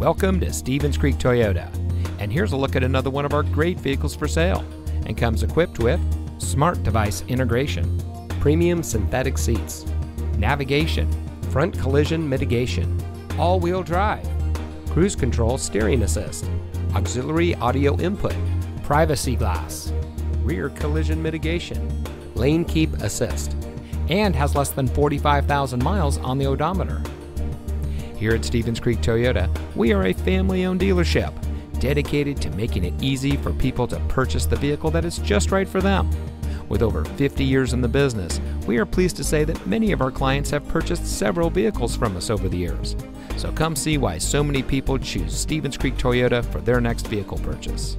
Welcome to Stevens Creek Toyota. And here's a look at another one of our great vehicles for sale and comes equipped with smart device integration, premium synthetic seats, navigation, front collision mitigation, all-wheel drive, cruise control steering assist, auxiliary audio input, privacy glass, rear collision mitigation, lane keep assist, and has less than 45,000 miles on the odometer. Here at Stevens Creek Toyota, we are a family owned dealership dedicated to making it easy for people to purchase the vehicle that is just right for them. With over 50 years in the business, we are pleased to say that many of our clients have purchased several vehicles from us over the years. So come see why so many people choose Stevens Creek Toyota for their next vehicle purchase.